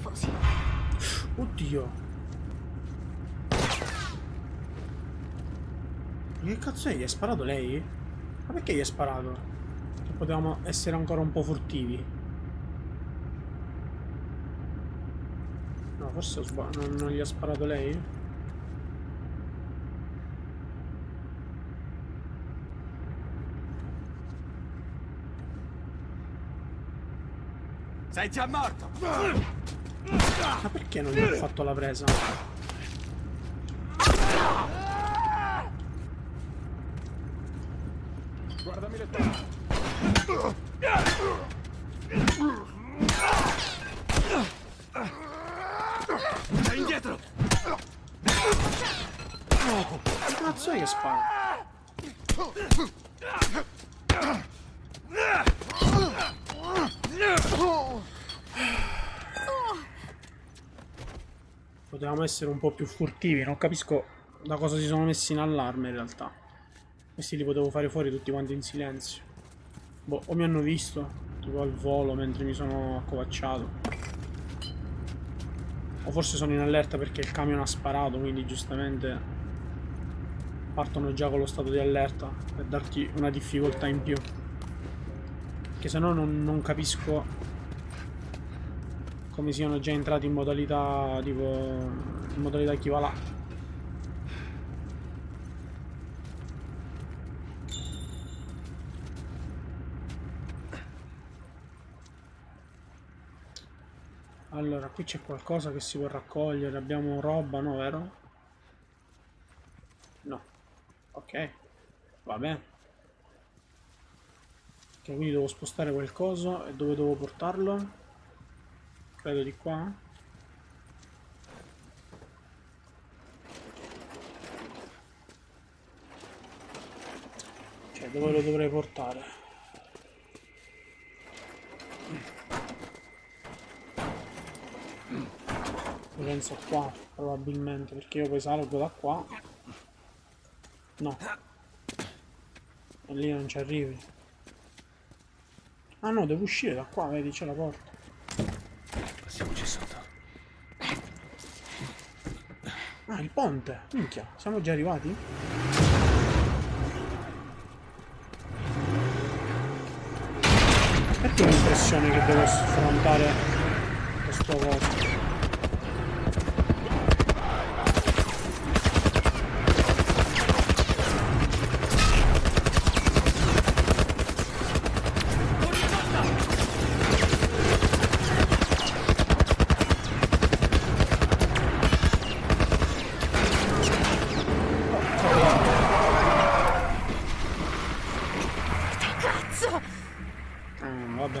tifosi. Oddio. Che cazzo è? Gli hai sparato lei? Ma perché gli hai sparato? Che potevamo essere ancora un po' furtivi. No, forse ho sbagliato. Non, non gli ha sparato lei? Sei già morto! Ma perché non gli ho fatto la presa? Guardami le teste! Sei indietro! Che cazzo è che spara? Potevamo essere un po' più furtivi, non capisco da cosa si sono messi in allarme in realtà. Questi li potevo fare fuori tutti quanti in silenzio. Boh, o mi hanno visto, tipo al volo mentre mi sono accovacciato. O forse sono in allerta perché il camion ha sparato, quindi giustamente partono già con lo stato di allerta per darti una difficoltà in più. Che se no non, non capisco come siano già entrati in modalità tipo in modalità chi va là. Allora, qui c'è qualcosa che si può raccogliere, abbiamo roba, no, vero? No. Ok. Va bene. Ok, quindi devo spostare quel coso e dove devo portarlo? Credo di qua. Dove lo dovrei portare? Penso qua, probabilmente, perché io poi salgo da qua. No. E lì non ci arrivi. Ah no, devo uscire da qua, vedi, c'è la porta. Passiamoci sotto. Ah, il ponte. Minchia, siamo già arrivati? L'impressione che devo sfrontare questo coso? Cazzo! Ah, vabbè.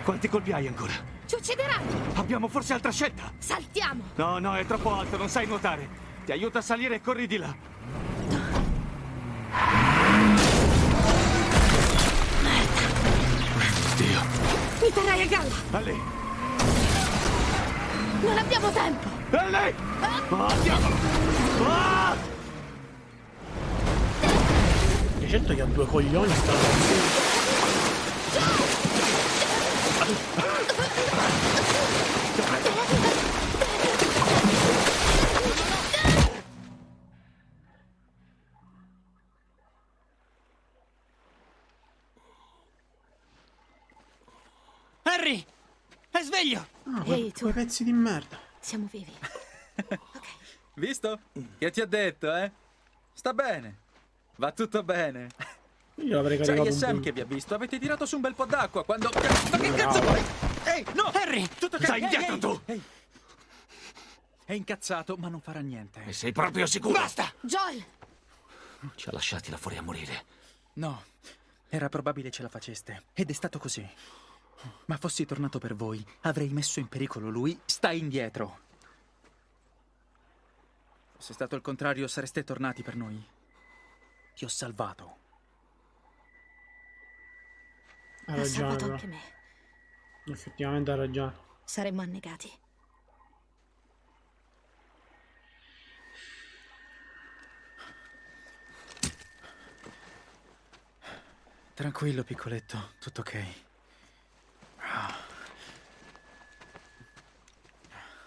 Hai ancora? Ci uccideranno! Abbiamo forse altra scelta? Saltiamo! No, no, è troppo alto, non sai nuotare. Ti aiuto a salire e corri di là. Dio. Mi terrai a galla! A lei. Non abbiamo tempo! A lei! Oh, andiamo! Ah! Di certo che ha due coglioni sta ragazza. Harry! Sveglio! Ah, que- Ehi, tu. quei pezzi di merda. Siamo vivi. Ok. Visto? Che ti ho detto, eh? Sta bene. Va tutto bene. Io l'avrei caricato che un Sam che vi ha visto? Avete tirato su un bel po' d'acqua quando... Ma che cazzo vuoi? Ehi, no! Harry! Tutto ok? Stai indietro tu! ehi. È incazzato, ma non farà niente. E sei proprio sicuro? Basta! Joel! Ci ha lasciati là fuori a morire. No, era probabile ce la faceste. Ed è stato così. Ma fossi tornato per voi, avrei messo in pericolo lui. Stai indietro. Fosse stato il contrario, sareste tornati per noi. Ti ho salvato. Ha Ha ragione, salvato però. anche me. Effettivamente ha ragione. Saremmo annegati. Tranquillo, piccoletto, tutto ok.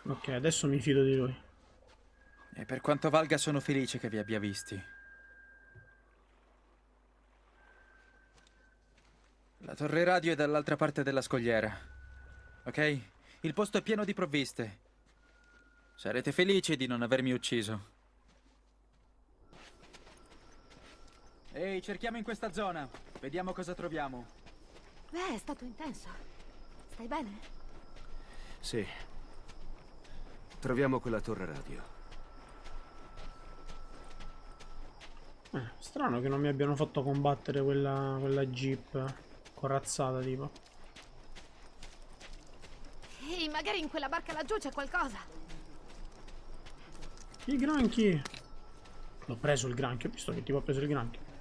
Ok, adesso mi fido di lui. E per quanto valga sono felice che vi abbia visti. La torre radio è dall'altra parte della scogliera. Ok? Il posto è pieno di provviste. Sarete felici di non avermi ucciso. Ehi, cerchiamo in questa zona. Vediamo cosa troviamo. Beh, è stato intenso. Stai bene? Sì. Troviamo quella torre radio. Eh, strano che non mi abbiano fatto combattere quella, quella jeep corazzata tipo. Ehi, magari in quella barca laggiù c'è qualcosa. I granchi! L'ho preso il granchio, ho visto che tipo ha preso il granchio.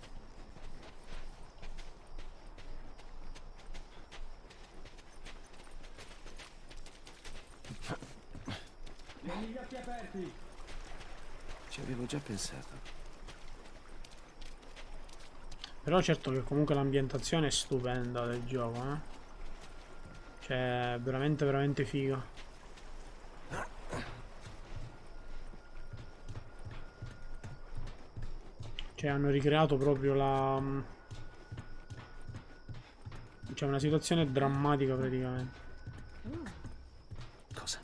Tieni gli occhi aperti. Ci avevo già pensato. Però certo che comunque l'ambientazione è stupenda del gioco, eh. Cioè, veramente, veramente figa. Cioè, hanno ricreato proprio la... mm, Cioè, una situazione drammatica praticamente. Cosa?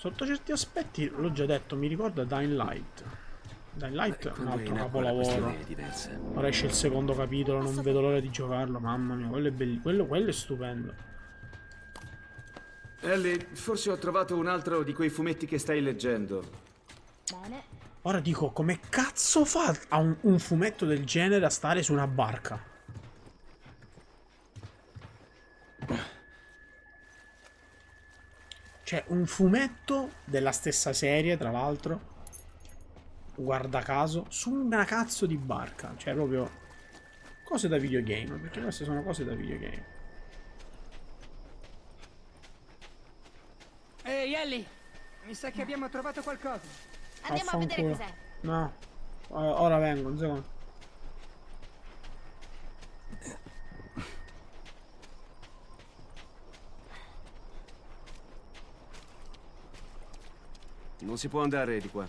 Sotto certi aspetti, l'ho già detto, mi ricorda Dying Light. Dying Light è un altro capolavoro. Ora esce il secondo capitolo, non vedo l'ora di giocarlo, mamma mia, quello è bellissimo. Quello, quello è stupendo. Ellie, forse ho trovato un altro di quei fumetti che stai leggendo. Bene. Ora dico, come cazzo fa a un, un fumetto del genere a stare su una barca? Cioè, un fumetto della stessa serie, tra l'altro, guarda caso, su una cazzo di barca. Cioè, proprio cose da videogame, perché queste sono cose da videogame. Ehi, Ellie! Mi sa che abbiamo trovato qualcosa. Andiamo a vedere cos'è. No, ora vengo, un secondo. Non si può andare di qua.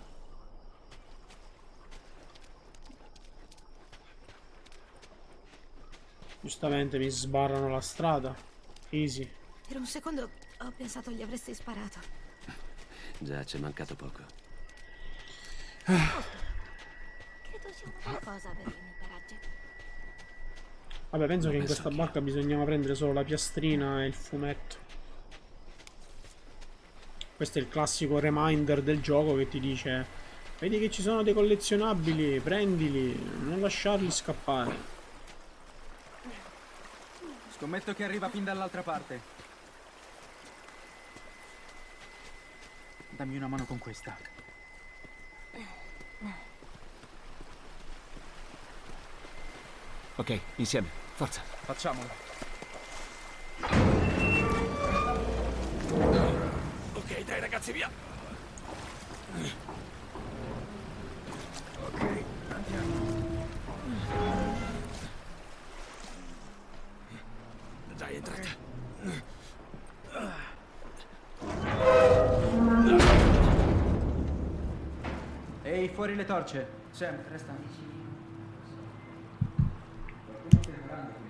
Giustamente mi sbarrano la strada. Easy. Per un secondo ho pensato gli avresti sparato. Già, c'è mancato poco. Credo sia una cosa averlo nei paraggi. Vabbè, penso che in questa barca bisognava prendere solo la piastrina e il fumetto. Questo è il classico reminder del gioco che ti dice Vedi che ci sono dei collezionabili, prendili, non lasciarli scappare. Scommetto che arriva fin dall'altra parte. Dammi una mano con questa. Ok, insieme. Forza. Facciamolo. Dai ragazzi, via. Ok, andiamo. Dai, entrate. Ehi, fuori le torce. Sam, resta.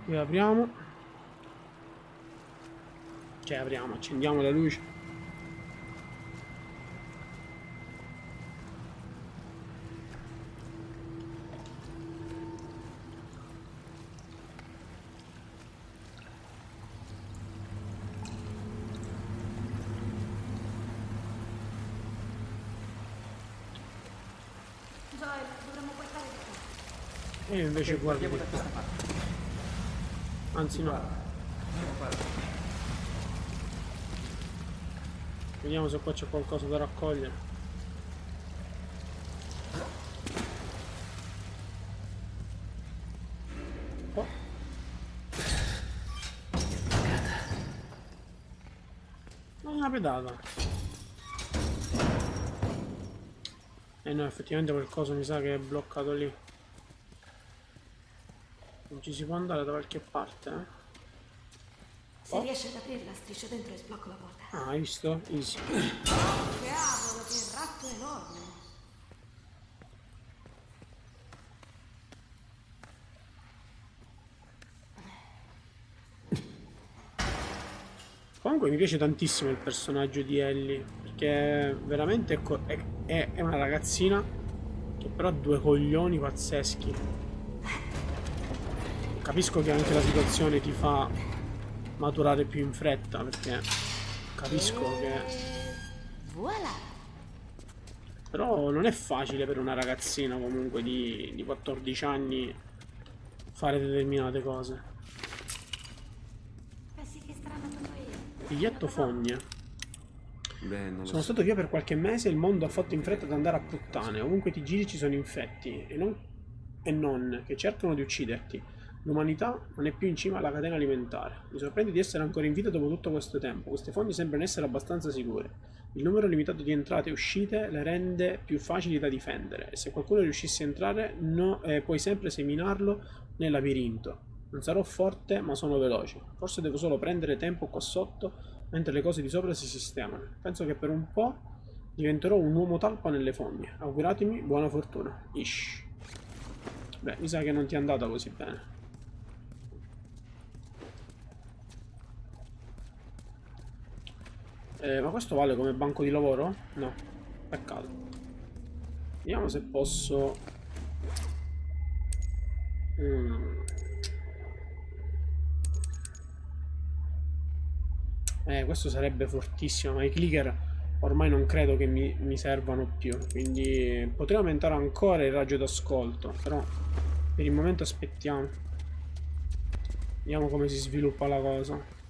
Qui apriamo. Cioè apriamo, accendiamo la luce. Joel, dovremmo guardare di qua. E io invece guardo Guardiamo di da qua. questa parte. Anzi no, vediamo se qua c'è qualcosa da raccogliere. Oh. Non una pedata. Eh no, effettivamente qualcosa mi sa che è bloccato lì. Non ci si può andare da qualche parte, eh? Se riesci ad aprirla, striscio dentro e sblocco la porta. Ah, hai visto? Easy. Cavolo, che ratto enorme! Comunque mi piace tantissimo il personaggio di Ellie, perché veramente è, co- è- è- è una ragazzina che però ha due coglioni pazzeschi. Capisco che anche la situazione ti fa maturare più in fretta, perché capisco che... Voilà! Però non è facile per una ragazzina comunque di, di 14 anni fare determinate cose. Eh. Biglietto fogne. Beh, Sono so. stato via per qualche mese e il mondo ha fatto in fretta ad andare a puttane. Ovunque ti giri ci sono infetti e non, e non che cercano di ucciderti. L'umanità non è più in cima alla catena alimentare. Mi sorprende di essere ancora in vita dopo tutto questo tempo. Queste fonti sembrano essere abbastanza sicure. Il numero limitato di entrate e uscite le rende più facili da difendere. E se qualcuno riuscisse a entrare, no- eh, puoi sempre seminarlo nel labirinto. Non sarò forte, ma sono veloce. Forse devo solo prendere tempo qua sotto mentre le cose di sopra si sistemano. Penso che per un po' diventerò un uomo talpa nelle fogne. Auguratemi buona fortuna. Ish. Beh, mi sa che non ti è andata così bene. Eh, ma questo vale come banco di lavoro? No. Peccato. Vediamo se posso... Mm. Eh, questo sarebbe fortissimo, ma i clicker ormai non credo che mi, mi servano più. Quindi potrei aumentare ancora il raggio d'ascolto, però per il momento aspettiamo. Vediamo come si sviluppa la cosa.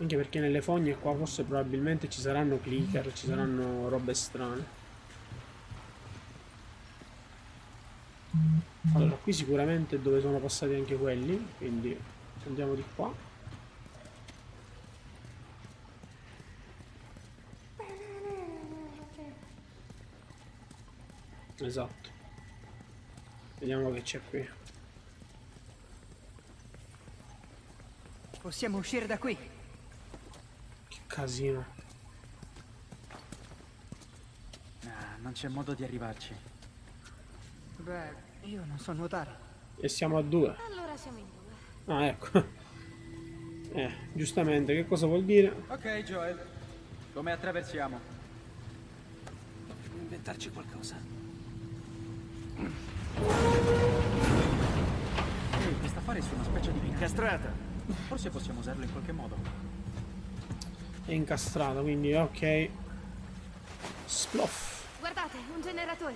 Anche perché nelle fogne qua forse probabilmente ci saranno clicker, ci saranno robe strane. Allora, qui sicuramente è dove sono passati anche quelli, quindi andiamo di qua. Esatto. Vediamo che c'è qui. Possiamo uscire da qui. Casino. Ah, non c'è modo di arrivarci. Beh, io non so nuotare. E siamo a due. Allora siamo in due. Ah, ecco. Eh, giustamente, che cosa vuol dire? Ok, Joel. Come attraversiamo? Dobbiamo inventarci qualcosa. Ehi, questa affare su una specie di incastro. Castrata. Forse possiamo usarlo in qualche modo. È incastrata, quindi ok. Sploff. Guardate, un generatore.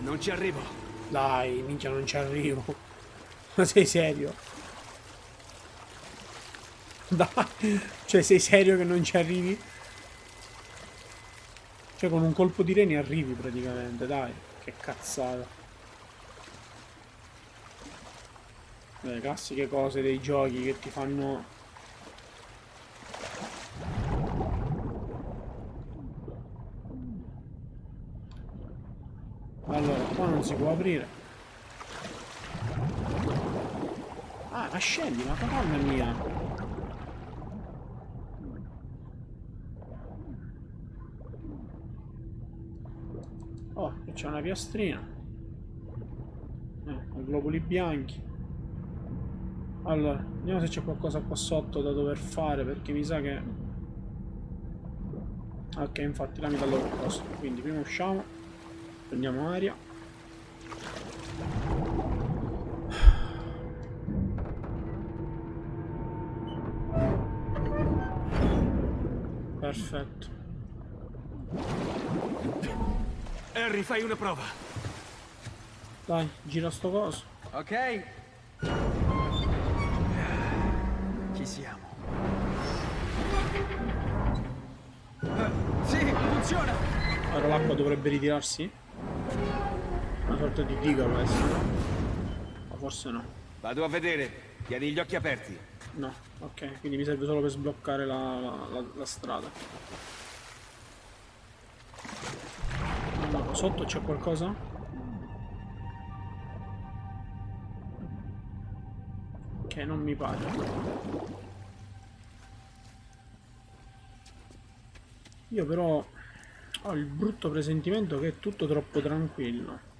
Non ci arrivo. Dai, minchia, non ci arrivo. Ma sei serio? Dai, cioè sei serio che non ci arrivi? Cioè con un colpo di reni arrivi praticamente, dai. Che cazzata. Le classiche cose dei giochi che ti fanno... Allora, qua non si può aprire. Ah, ma scendi, ma madonna mia. Oh, c'è una piastrina. Eh, globuli bianchi. Allora, vediamo se c'è qualcosa qua sotto da dover fare, perché mi sa che... Ok, infatti la metà l'ho posto. Quindi prima usciamo, prendiamo aria. Perfetto. Harry, fai una prova. Dai, gira sto coso. Ok. L'acqua dovrebbe ritirarsi? Una sorta di diga può essere. Ma forse no. Vado a vedere. Tieni gli occhi aperti. No, ok, quindi mi serve solo per sbloccare la, la- la- la strada. Sotto c'è qualcosa? Ok, non mi pare. Io però ho il brutto presentimento che è tutto troppo tranquillo.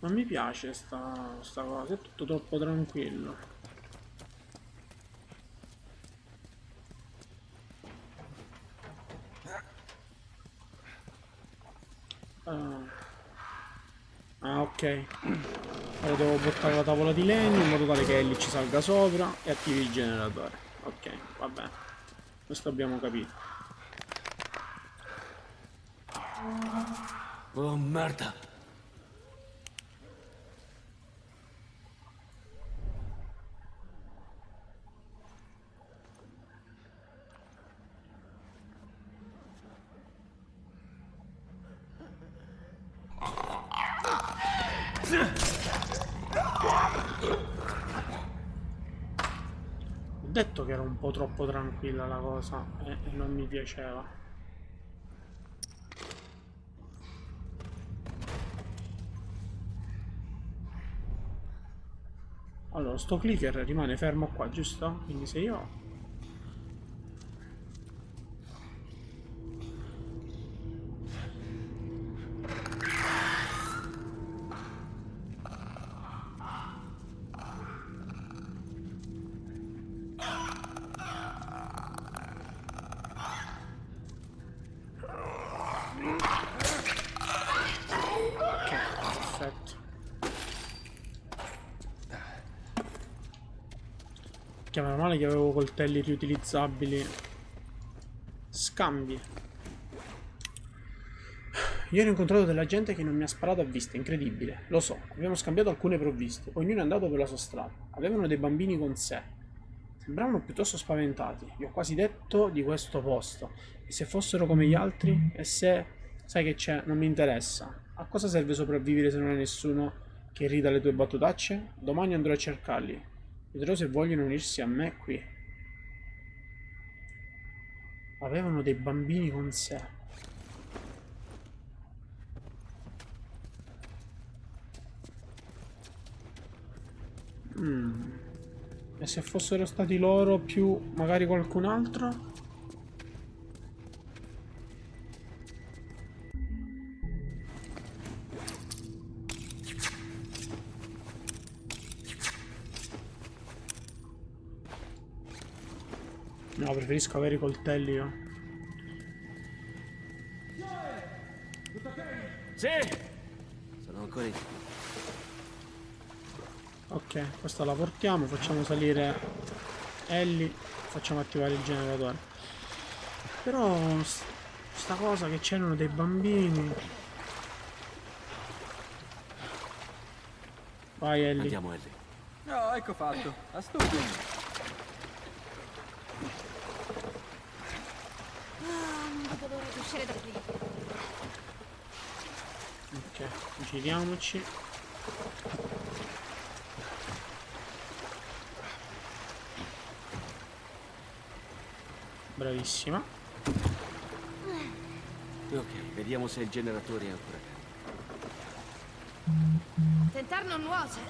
Non mi piace sta, sta cosa, è tutto troppo tranquillo. Ah, Ah, ok. Ora devo buttare la tavola di legno in modo tale che Ellie ci salga sopra e attivi il generatore. Ok, va bene. Questo abbiamo capito. Oh, merda. Ho detto che era un po' troppo tranquilla la cosa e, e non mi piaceva. Allora, sto clicker rimane fermo qua, giusto? Quindi se io... Ok, perfetto. Che meno coltelli riutilizzabili. Scambi. Ieri ho incontrato della gente che non mi ha sparato a vista, incredibile. Lo so, abbiamo scambiato alcune provviste, ognuno è andato per la sua strada. Avevano dei bambini con sé. Sembravano piuttosto spaventati. Vi ho quasi detto di questo posto. E se fossero come gli altri? E se... Sai che c'è? Non mi interessa. A cosa serve sopravvivere se non hai nessuno che rida le tue battutacce? Domani andrò a cercarli. Vedrò se vogliono unirsi a me qui. Avevano dei bambini con sé. Mm. E se fossero stati loro più magari qualcun altro? No, preferisco avere i coltelli io. Sì! Sono ancora in... Ok, questa la portiamo, facciamo salire Ellie, facciamo attivare il generatore. Però sta cosa che c'erano dei bambini. Vai Ellie. Andiamo, Ellie. No, ecco fatto. A non vedo l'ora di uscire da qui. Ok, giriamoci. Bravissima. Ok, vediamo se il generatore è ancora carico. Tentar non nuoce.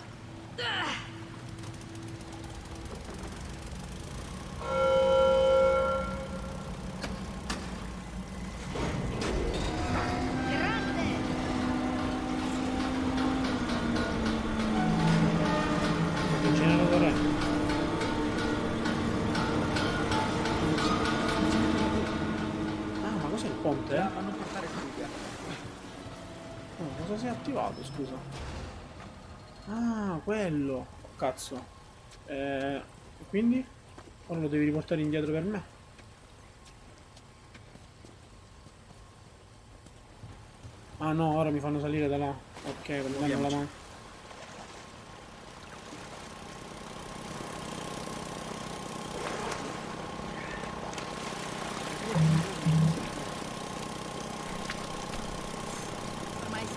Attivato, scusa? Ah, quello. Cazzo. Eh, quindi? Ora lo devi riportare indietro per me? Ah no, ora mi fanno salire da là. Ok, danno la mano. Ormai sì.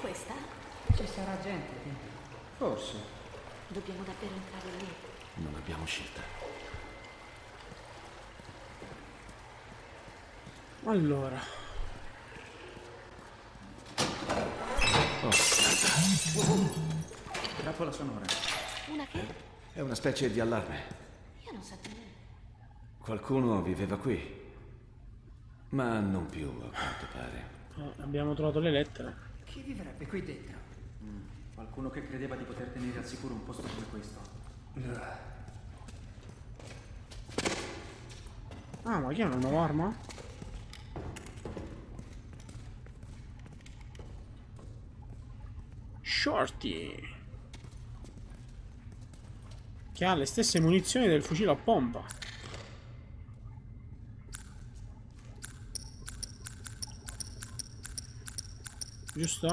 Questa? Ci sarà gente lì. Forse. Dobbiamo davvero entrare lì. Non abbiamo scelta. Allora. Trappola sonora. Una che? È una specie di allarme. Io non sapevo. Qualcuno viveva qui. Ma non più, a quanto pare. eh, abbiamo trovato le lettere. Chi vivrebbe qui dentro? Qualcuno che credeva di poter tenere al sicuro un posto come questo. Ah, ma chi ha una nuova arma? Shorty. Che ha le stesse munizioni del fucile a pompa. Giusto?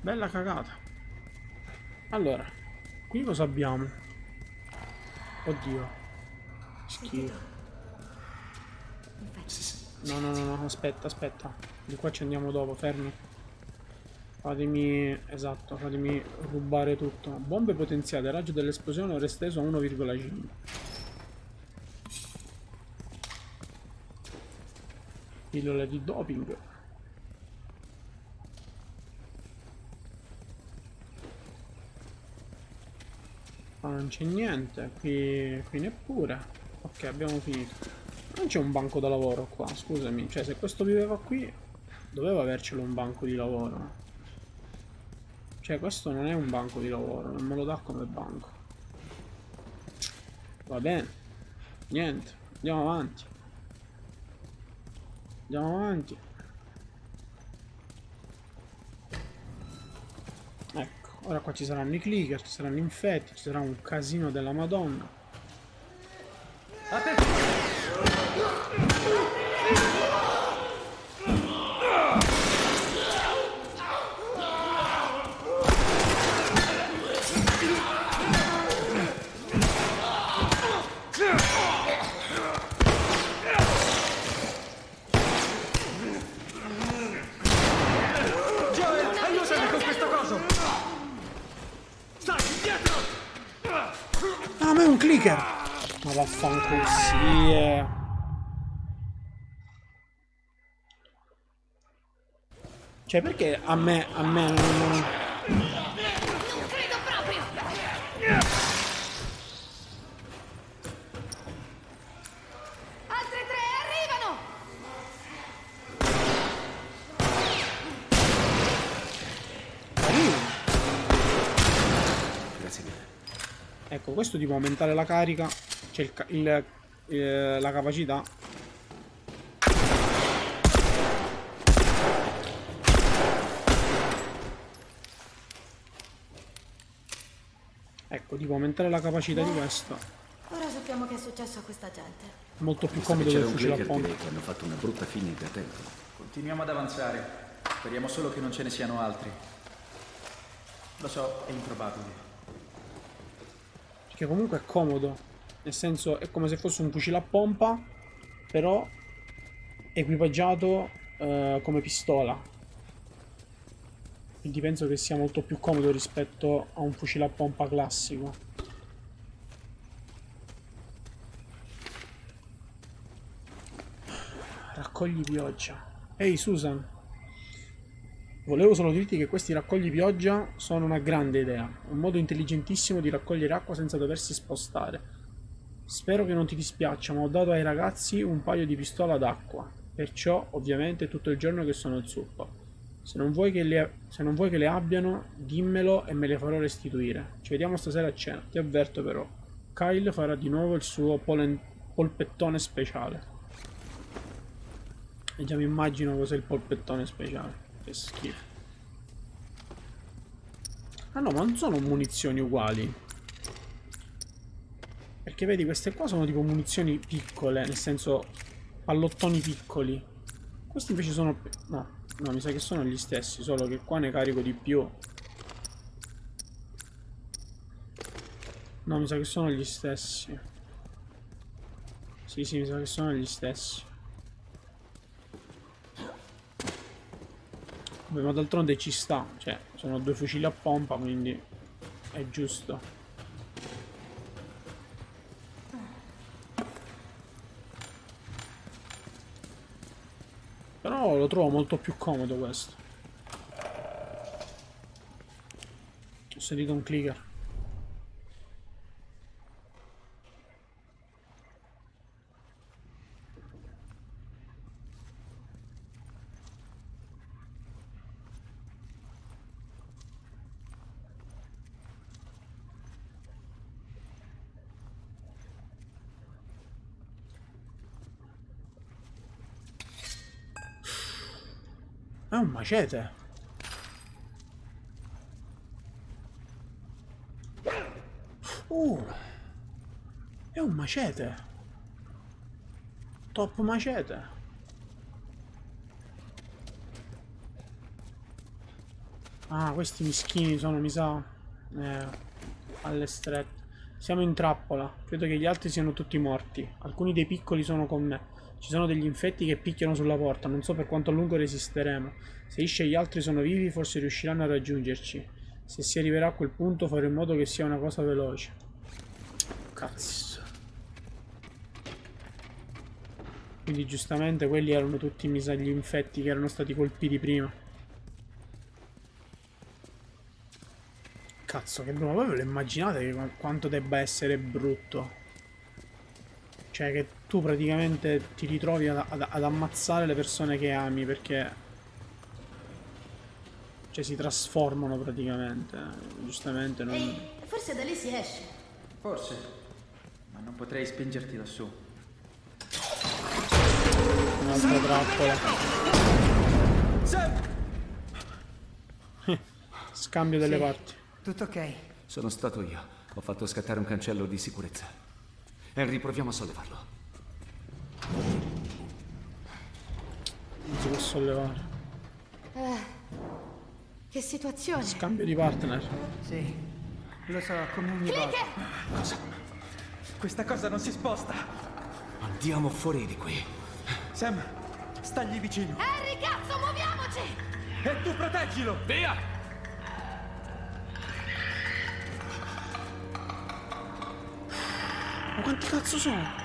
Bella cagata. Allora, qui cosa abbiamo? Oddio. Schifo. No, no, no, no, aspetta, aspetta. Di qua ci andiamo dopo, fermi. Fatemi... Esatto, fatemi rubare tutto. Bombe potenziate, raggio dell'esplosione ora esteso a 1,5. Pillole di doping. Qua non c'è niente, qui, qui neppure. Ok, abbiamo finito. Non c'è un banco da lavoro qua, scusami. Cioè, se questo viveva qui, doveva avercelo un banco di lavoro. Cioè, questo non è un banco di lavoro, non me lo dà come banco. Va bene. Niente, andiamo avanti. Andiamo avanti. Ecco, ora qua ci saranno i clicker, ci saranno infetti, ci sarà un casino della madonna. Joel, aiutami con questo coso! Stai dietro! Ah, ma è un clicker! Ma vaffanculo, sì, eh. Cioè, perché a me, a me non... Non credo proprio! Altri tre arrivano! Grazie mille. Ecco, questo ti può aumentare la carica, cioè il- eh, la capacità. Ti può aumentare la capacità di questo. Ora sappiamo che è successo a questa gente. Molto più comodo del fucile a pompa. che hanno fatto una brutta fine in tempo. Continuiamo ad avanzare. Speriamo solo che non ce ne siano altri. Lo so, è improbabile. Che comunque è comodo. Nel senso, è come se fosse un fucile a pompa, però equipaggiato eh, come pistola. Quindi penso che sia molto più comodo rispetto a un fucile a pompa classico. Raccogli pioggia. Ehi Susan, volevo solo dirti che questi raccogli pioggia sono una grande idea, un modo intelligentissimo di raccogliere acqua senza doversi spostare. Spero che non ti dispiaccia, ma ho dato ai ragazzi un paio di pistole d'acqua, perciò ovviamente tutto il giorno che sono il zuppo. Se non, vuoi che le, se non vuoi che le abbiano, dimmelo e me le farò restituire. Ci vediamo stasera a cena, ti avverto però. Kyle farà di nuovo il suo polen- polpettone speciale. E già mi immagino cos'è il polpettone speciale. Che schifo. Ah no, ma non sono munizioni uguali. Perché vedi, queste qua sono tipo munizioni piccole, nel senso pallottoni piccoli. Questi invece sono... No, no, mi sa che sono gli stessi, solo che qua ne carico di più. No, mi sa che sono gli stessi. Sì, sì, mi sa che sono gli stessi. Beh, ma d'altronde ci sta. Cioè, sono due fucili a pompa, quindi è giusto. Però lo trovo molto più comodo questo. Ho sentito un clicker. È un macete. Uh, è un macete. Top macete. Ah, questi mischini sono, mi sa, eh, alle strette. Siamo in trappola. Credo che gli altri siano tutti morti. Alcuni dei piccoli sono con me. Ci sono degli infetti che picchiano sulla porta, non so per quanto a lungo resisteremo. Se Isha e gli altri sono vivi, forse riusciranno a raggiungerci. Se si arriverà a quel punto, farò in modo che sia una cosa veloce. Cazzo. Quindi giustamente quelli erano tutti mi gli infetti che erano stati colpiti prima. Cazzo, che brutto. Voi ve lo immaginate quanto debba essere brutto? Cioè che tu praticamente ti ritrovi ad, ad, ad, ammazzare le persone che ami perché... Cioè si trasformano praticamente. Giustamente non... Ehi, forse da lì si esce. Forse. Ma non potrei spingerti lassù. Un'altra trappola. Scambio delle Sì. parti. Tutto ok. Sono stato io. Ho fatto scattare un cancello di sicurezza. Henry, proviamo a sollevarlo. Non si può sollevare. Eh, che situazione. Scambio di partner. Sì. Lo so, come ogni volta. Questa cosa non si sposta. Andiamo fuori di qui. Sam, stagli vicino. Harry, cazzo, muoviamoci! E tu proteggilo! Via! Ma quanti cazzo sono?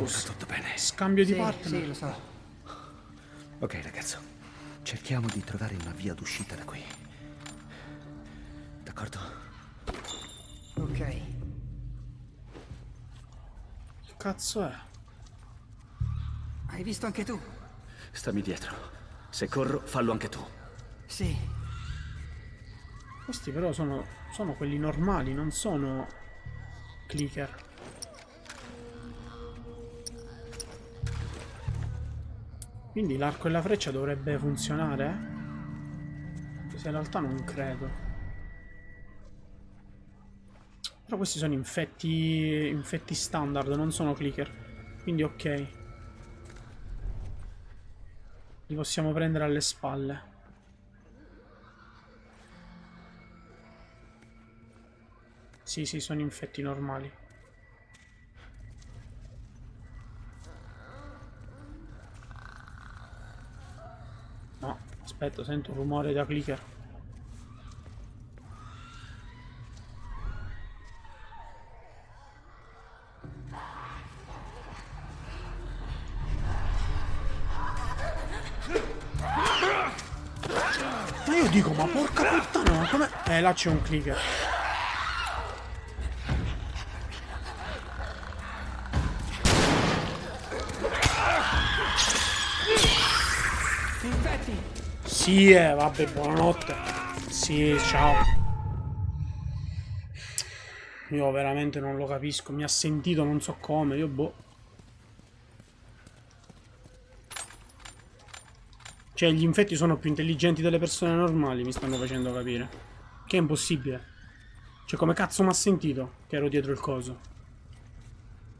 Uh, tutto bene. scambio di Sì, partner. sì, lo so. Ok, ragazzo. Cerchiamo di trovare una via d'uscita da qui. D'accordo? Ok. Che cazzo è? Hai visto anche tu? Stammi dietro. Se corro, fallo anche tu. Sì. Questi però sono, sono quelli normali, non sono clicker. Quindi l'arco e la freccia dovrebbe funzionare? Se in realtà non credo. Però questi sono infetti, infetti standard, non sono clicker. Quindi ok. Li possiamo prendere alle spalle. Sì, sì, sono infetti normali. No, aspetta, sento un rumore da clicker. Ma io dico, ma porca puttana, ma come... Eh, là c'è un clicker. Sì, eh, vabbè, buonanotte. Sì, ciao. Io veramente non lo capisco. Mi ha sentito non so come. Io boh. Cioè, gli infetti sono più intelligenti delle persone normali, mi stanno facendo capire. Che è impossibile. Cioè, come cazzo mi ha sentito che ero dietro il coso?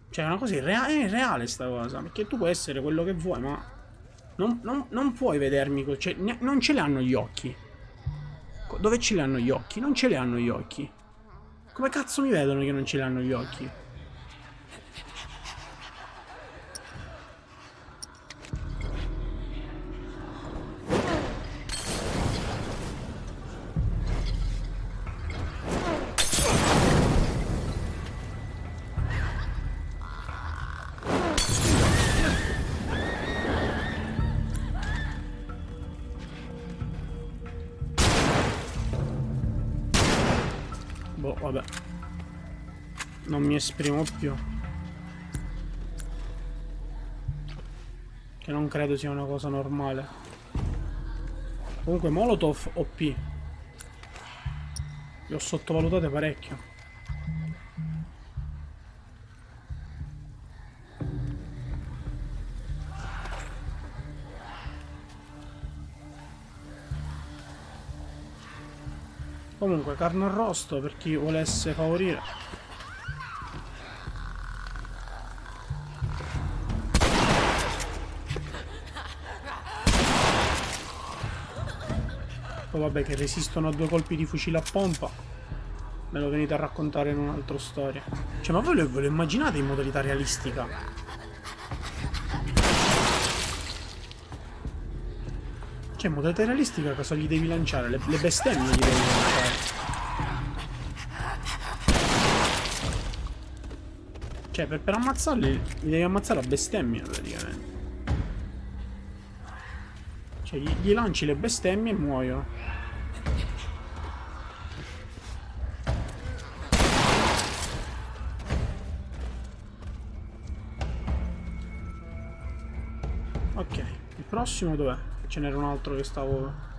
Cioè, è una cosa irrea- è irreale sta cosa. Perché tu puoi essere quello che vuoi, ma... Non, non- non puoi vedermi, co- cioè, ne- non ce li hanno gli occhi. Dove ce li hanno gli occhi? Non ce li hanno gli occhi. Come cazzo mi vedono che non ce li hanno gli occhi? Vabbè. Non mi esprimo più. Che non credo sia una cosa normale. Comunque Molotov OP. Li ho sottovalutate parecchio. Comunque, carne arrosto per chi volesse favorire. Poi vabbè che resistono a due colpi di fucile a pompa. Me lo venite a raccontare in un'altra storia. Cioè, ma voi lo, ve lo immaginate in modalità realistica? Cioè, in modalità realistica cosa gli devi lanciare? Le, le bestemmie gli devi lanciare. Cioè, per, per ammazzarli, li devi ammazzare a bestemmia, praticamente. Cioè, gli, gli lanci le bestemmie e muoiono. Ok, il prossimo dov'è? Ce n'era un altro che stavo...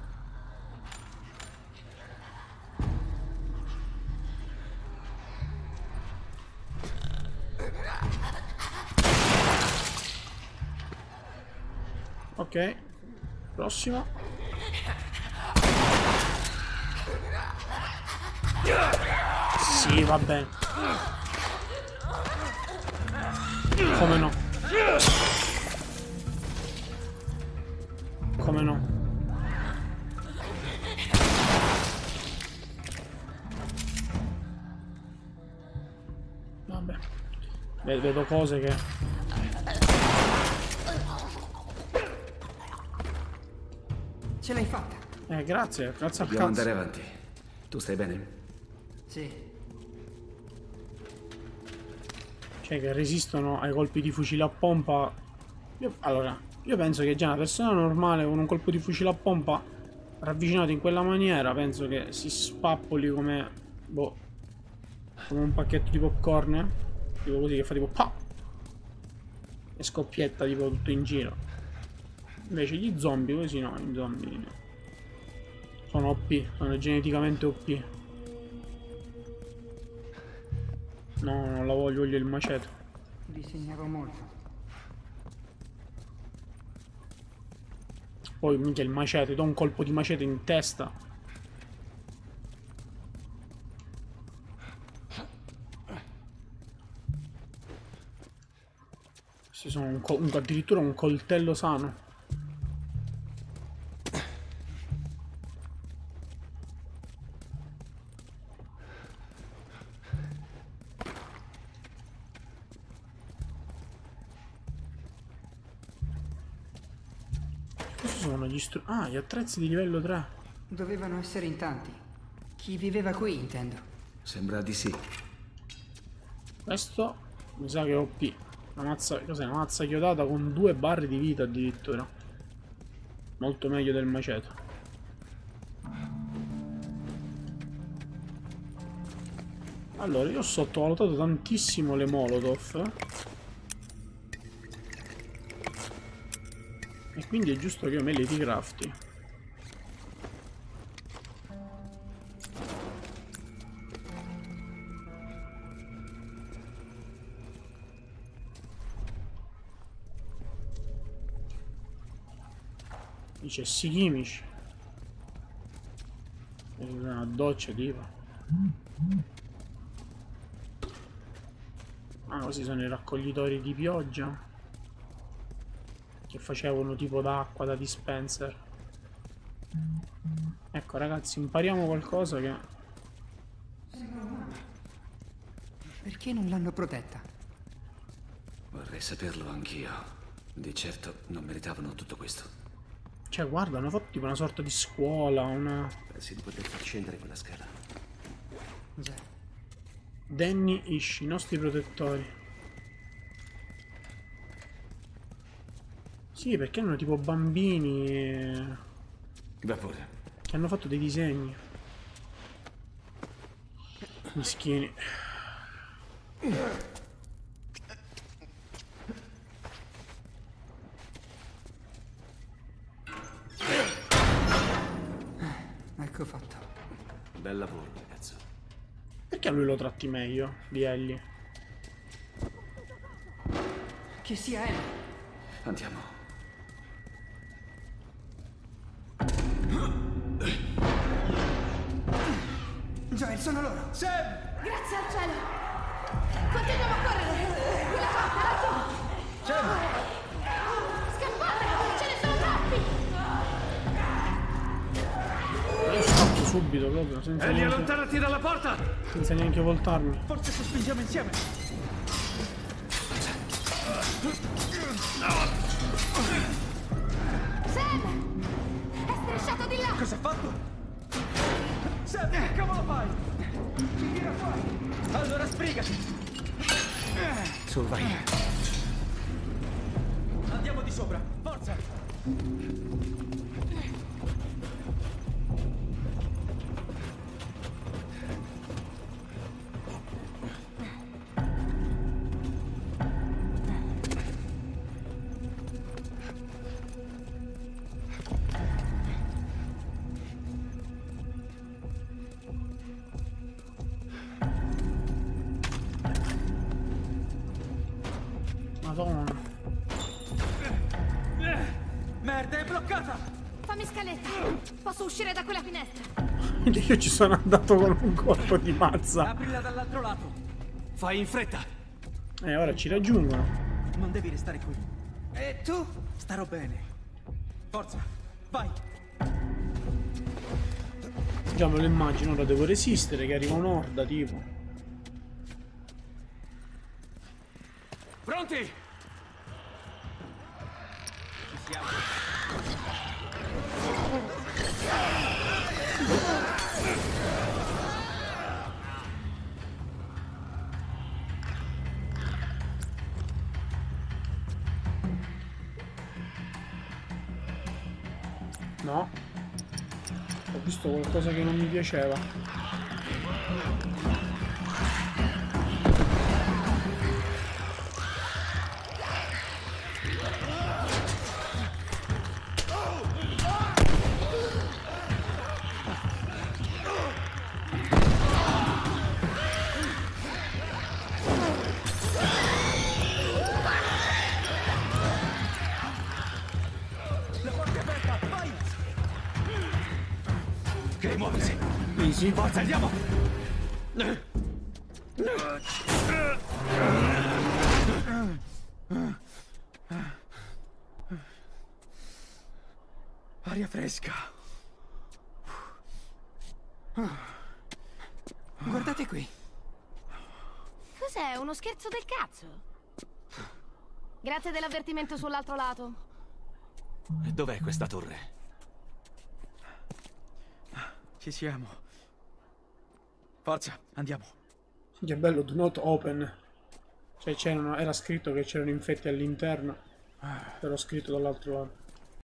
Ok, prossimo. Sì, va. Come no? Come no? Vabbè. Ve- Vedo cose che... grazie, grazie al Dobbiamo cazzo. andare avanti. Tu stai bene? Sì. Cioè, che resistono ai colpi di fucile a pompa. Io- allora, io penso che già una persona normale con un colpo di fucile a pompa ravvicinato in quella maniera, penso che si spappoli come. boh. come un pacchetto di popcorn. eh? Tipo così che fa tipo pa! E scoppietta tipo tutto in giro. Invece gli zombie così no, i zombie no. Sono OP, sono geneticamente OP. No, non la voglio, voglio il maceto. Disegnavo molto. Poi minchia il macete, do un colpo di macete in testa. Questi sono un un- addirittura un coltello sano. Str... Ah, gli attrezzi di livello 3. Dovevano essere in tanti. Chi viveva qui, intendo. Sembra di sì. Questo mi sa che è OP. Una mazza, cos'è? Una mazza chiodata con due barre di vita addirittura. Molto meglio del maceto. Allora, io ho sottovalutato tantissimo le Molotov. Quindi è giusto che me le ti crafti. I cessi. E Una doccia tipo. Ah, questi sono i raccoglitori di pioggia. Che facevano tipo d'acqua da dispenser. Ecco ragazzi, impariamo qualcosa che... Perché non l'hanno protetta? Vorrei saperlo anch'io. Di certo non meritavano tutto questo. Cioè, guarda, hanno fatto tipo una sorta di scuola, una... Pensi di poter far scendere quella scala? Danny Ishi, i nostri protettori. Sì, perché hanno tipo bambini eh, Va pure. che hanno fatto dei disegni. Mischini. Ecco fatto. Bel lavoro, ragazzo. Perché a lui lo tratti meglio di Ellie? Che sia Ellie. Andiamo. Sono loro. Grazie al cielo! Continuiamo a correre! Quella porta, laggiù! Scappate! Ce ne sono troppi! Io scappo subito proprio, senza Ellie, neanche, allontanati dalla porta! senza neanche voltarmi. Forse sospingiamo insieme. Sam! È strisciato di là! Cosa ha fatto? Sam, che cavolo fai? Ci tira fuori. Allora sbrigati. Su, vai. Andiamo di sopra. Forza. Io ci sono andato con un colpo di mazza. Aprila dall'altro lato. Fai in fretta! E ora ci raggiungono. Non devi restare qui. E tu? Starò bene. Forza, vai. Già me lo immagino, ora devo resistere che arriva un'orda tipo. No. Ho visto qualcosa che non mi piaceva. Forza, andiamo! Aria fresca. Guardate qui. Cos'è? Uno scherzo del cazzo? Grazie dell'avvertimento sull'altro lato. Dov'è questa torre? Ci siamo. Forza, andiamo. Che bello, do not open. Cioè era scritto che c'erano infetti all'interno. Però scritto dall'altro lato.